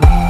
Yeah.